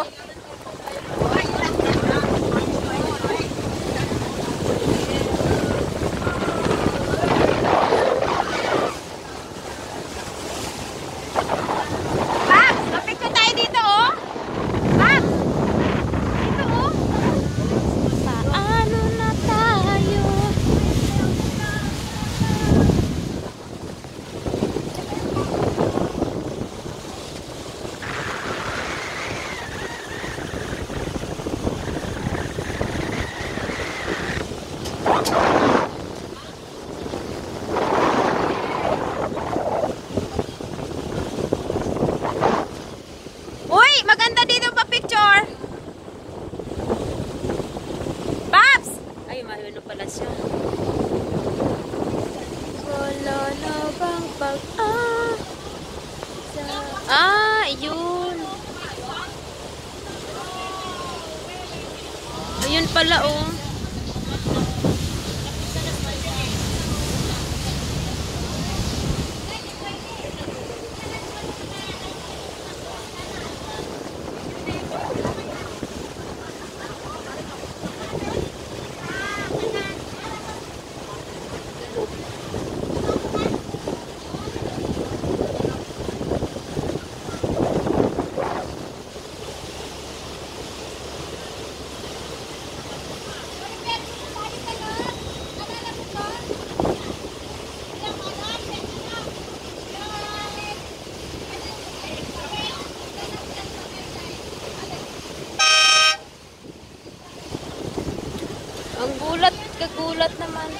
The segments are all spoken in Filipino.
oh. Max, mapicture tayo dito oh. Max, dito oh. Paano na tayo? Uy, maganda dito pa picture. Paps! Ay, mahilo pala siya. Wala na bang pag... Ah! Ah, yun. Ayun pala, oh. Ang gulat, kagulat naman.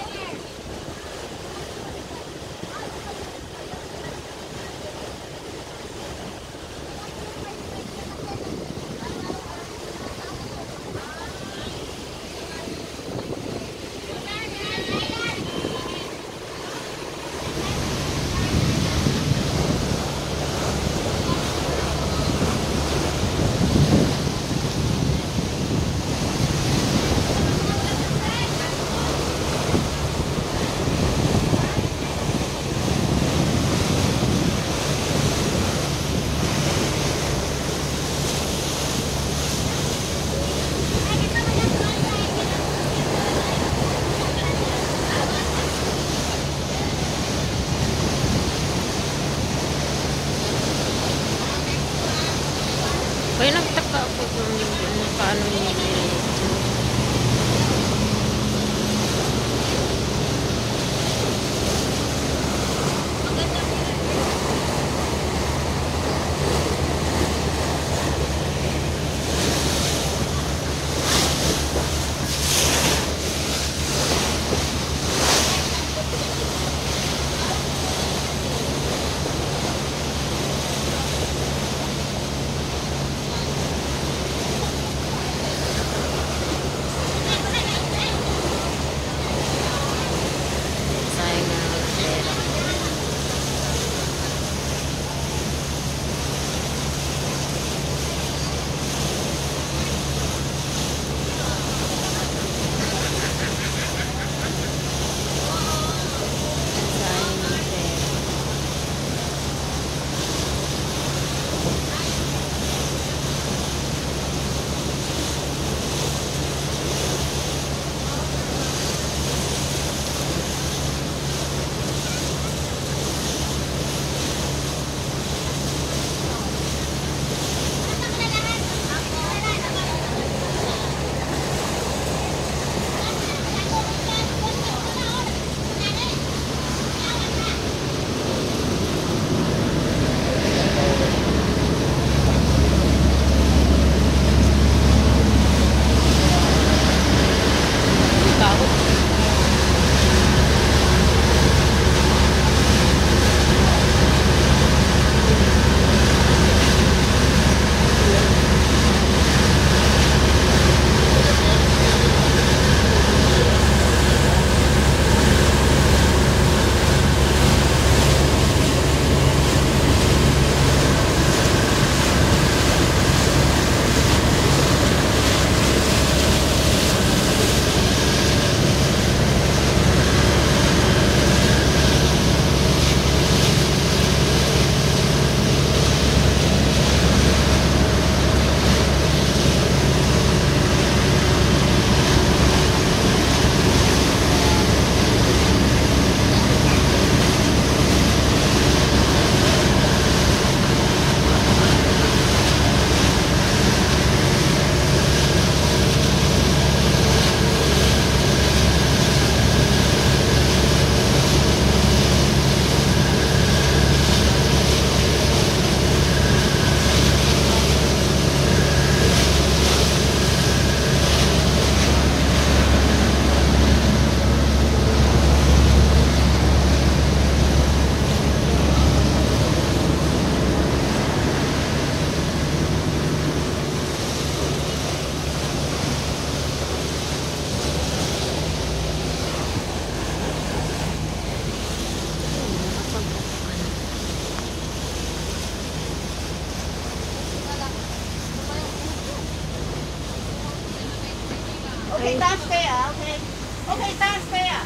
Okay, taas kaya, okay. Okay, taas kaya.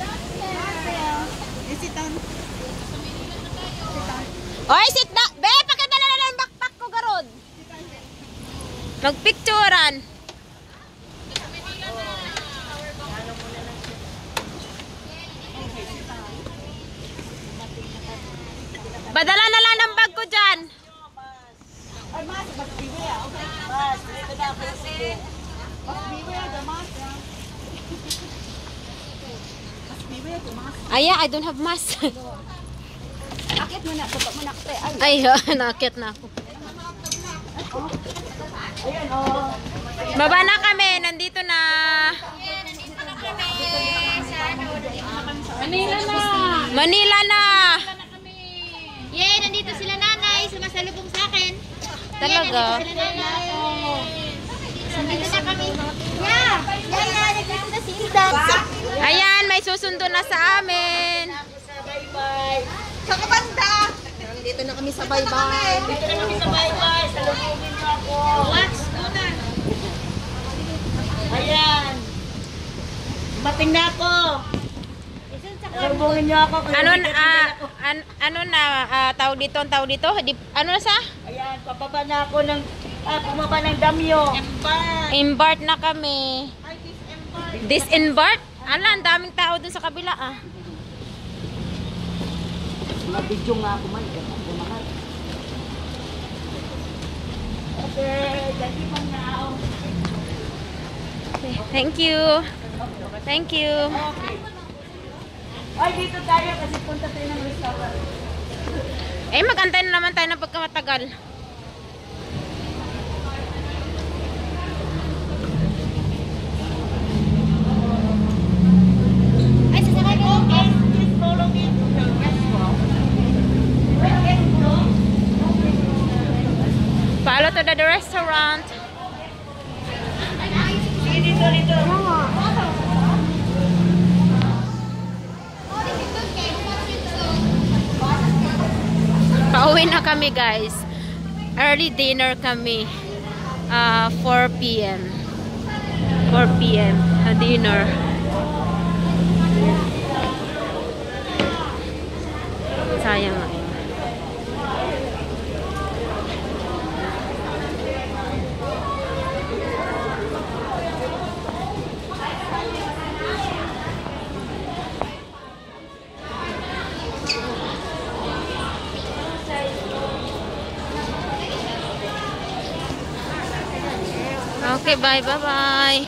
Taas kaya. Eh, sit down. Oy, sit down. Be, pakidala na ng backpack ko, garod. Magpicturean. Badala na lang ng bag ko dyan. Ay, mas, mas beware, okay? Mas, dito na ako. Mas Aya, I don't have mask. Akit mo na, baba mo na, te. Ay, oh, nakit na ako. ayan, oh. Baba na kami, nandito na. Manila na. Manila na. Yay! Nandito sila nanay. Sumasalubong sa akin. Talaga. Sila nanay. Nandito na kami. Yeah! Yeah, yeah! Nandito na si Indan. Ayan, may susundo na sa amin. Bye-bye. Sa kabanda. Dito na kami sa bye-bye. Dito na kami sa bye-bye. Salubungin niyo ako. Watch! Muna. Ayan. Mating na ako. Salubungin niyo ako. Ano dito ah, an- ano na, ah, tawag dito, tawag dito? Di, ano na sa? Ayan, pababa na ako ng, ah, bumaba ng damyo. Embark na kami. Disembark? Ala, ang daming tao dun sa kabila ah. Mabidyo nga ako man. Okay, thank you man now. Thank you. Thank you. Ay, dito tayo kasi punta tayo ng restaurant. Eh, magantay na naman tayo ng pagkamatagal. Ay, Follow to the, restaurant. Pauwi na kami guys. Early dinner kami. Ah, 4 p.m. 4 p.m. na dinner. Sayang Okay, bye. Bye-bye.